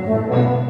Müzik